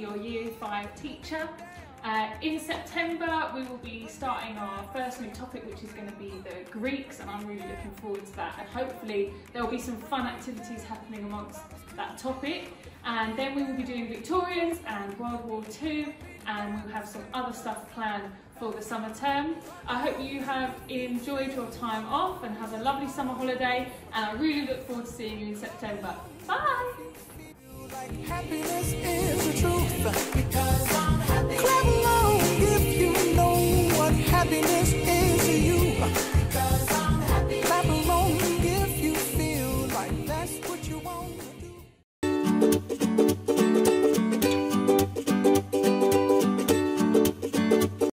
your Year 5 teacher. Uh, in September, we will be starting our first new topic, which is going to be the Greeks, and I'm really looking forward to that. And hopefully, there will be some fun activities happening amongst that topic. And then we will be doing Victorians and World War II, and we'll have some other stuff planned for the summer term. I hope you have enjoyed your time off and have a lovely summer holiday, and I really look forward to seeing you in September. Bye! Like Happiness is the truth. Because